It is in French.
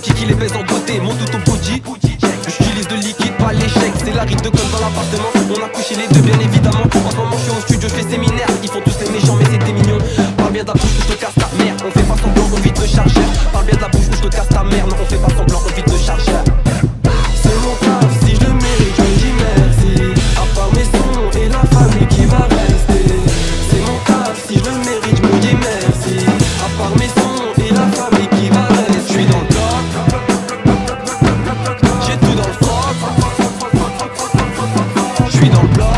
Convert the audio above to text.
kiki les baise en beauté, monte tout ton body J'utilise de liquide, pas l'échec, c'est la ride de gomme dans l'appartement. On a couché les deux bien évidemment. En ce moment je suis au studio, je fais séminaire. Ils font tous les méchants mais c'était mignon. Parle bien de je te casse ta mère. On fait pas semblant, on vide de chargeur. Parle bien de la bouche no.